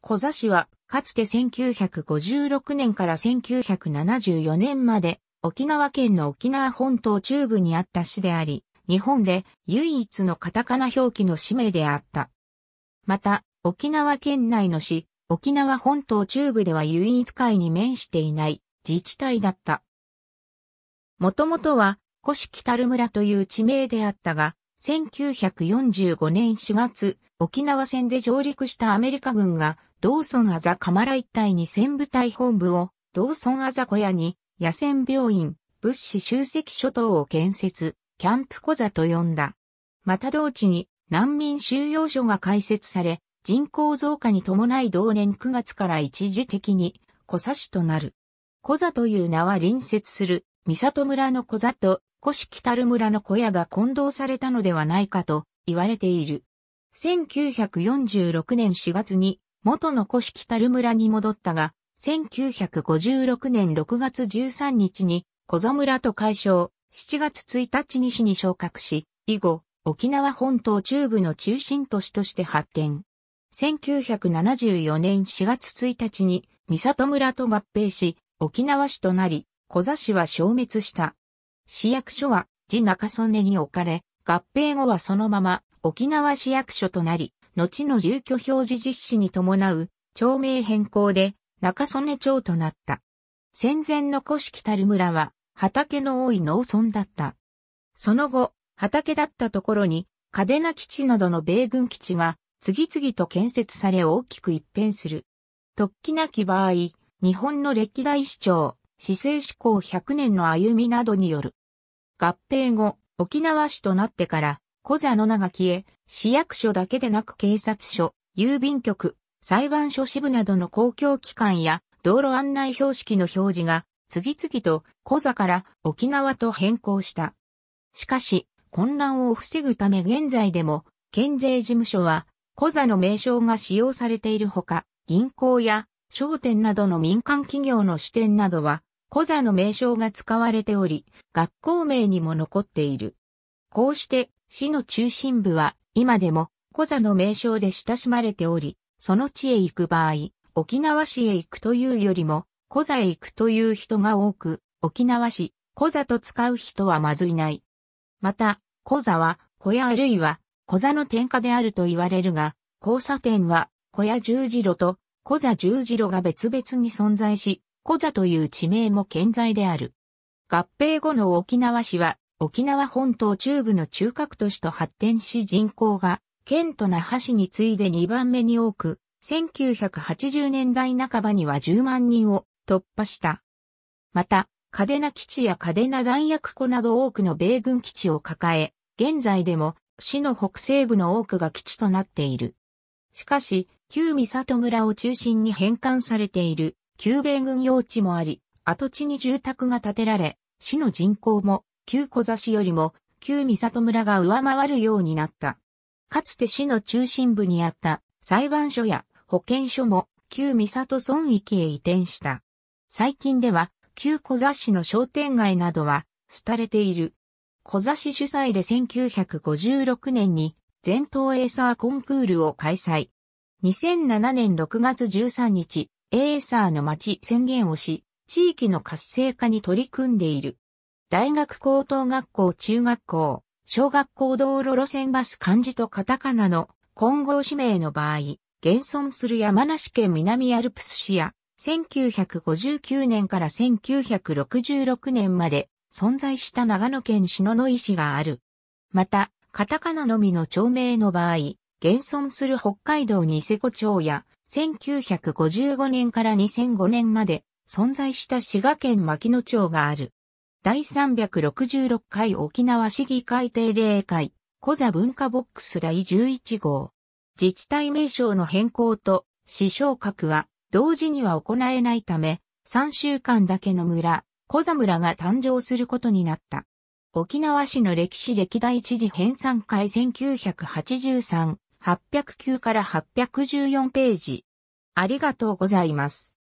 小座市は、かつて1956年から1974年まで、沖縄県の沖縄本島中部にあった市であり、日本で唯一のカタカナ表記の氏名であった。また、沖縄県内の市、沖縄本島中部では唯一海に面していない自治体だった。もともとは、古式タル村という地名であったが、1945年4月、沖縄戦で上陸したアメリカ軍が、ドーソンアザカマラ一帯に戦部隊本部を、ドーソンアザ小屋に野戦病院、物資集積所等を建設、キャンプ小座と呼んだ。また同地に難民収容所が開設され、人口増加に伴い同年9月から一時的に小座市となる。小座という名は隣接する三里村の小座と古式たる村の小屋が混同されたのではないかと言われている。1946年4月に元の古式たる村に戻ったが、1956年6月13日に小座村と解消、7月1日に市に昇格し、以後、沖縄本島中部の中心都市として発展。1974年4月1日に三里村と合併し、沖縄市となり、小座市は消滅した。市役所は、地中曽根に置かれ、合併後はそのまま沖縄市役所となり、後の住居表示実施に伴う町名変更で中曽根町となった。戦前の古式たる村は畑の多い農村だった。その後、畑だったところに嘉手納基地などの米軍基地が次々と建設され大きく一変する。突起なき場合、日本の歴代市長、市政施行100年の歩みなどによる。合併後、沖縄市となってから、小座の名が消え、市役所だけでなく警察署、郵便局、裁判所支部などの公共機関や道路案内標識の表示が次々と小座から沖縄と変更した。しかし、混乱を防ぐため現在でも、県税事務所は、小座の名称が使用されているほか、銀行や商店などの民間企業の支店などは、小座の名称が使われており、学校名にも残っている。こうして、市の中心部は、今でも、小座の名称で親しまれており、その地へ行く場合、沖縄市へ行くというよりも、小座へ行くという人が多く、沖縄市、小座と使う人はまずいない。また、小座は、小屋あるいは、小座の点火であると言われるが、交差点は、小屋十字路と小座十字路が別々に存在し、小座という地名も健在である。合併後の沖縄市は、沖縄本島中部の中核都市と発展し人口が、県と那覇市に次いで2番目に多く、1980年代半ばには10万人を突破した。また、嘉手納基地や嘉手納弾薬庫など多くの米軍基地を抱え、現在でも市の北西部の多くが基地となっている。しかし、旧三里村を中心に返還されている旧米軍用地もあり、跡地に住宅が建てられ、市の人口も旧小座市よりも旧三里村が上回るようになった。かつて市の中心部にあった裁判所や保健所も旧三里村域へ移転した。最近では旧小座市の商店街などは廃れている。小座市主催で1956年に全東エーサーコンクールを開催。2007年6月13日、エーサーの町宣言をし、地域の活性化に取り組んでいる。大学高等学校中学校、小学校道路路線バス漢字とカタカナの混合指名の場合、現存する山梨県南アルプス市や、1959年から1966年まで存在した長野県篠ノ井市がある。また、カタカナのみの町名の場合、現存する北海道ニセコ町や、1955年から2005年まで存在した滋賀県牧野町がある。第366回沖縄市議会定例会、小座文化ボックス第11号。自治体名称の変更と市昇格は同時には行えないため、3週間だけの村、小座村が誕生することになった。沖縄市の歴史歴代知事編纂会1983 809から814ページ。ありがとうございます。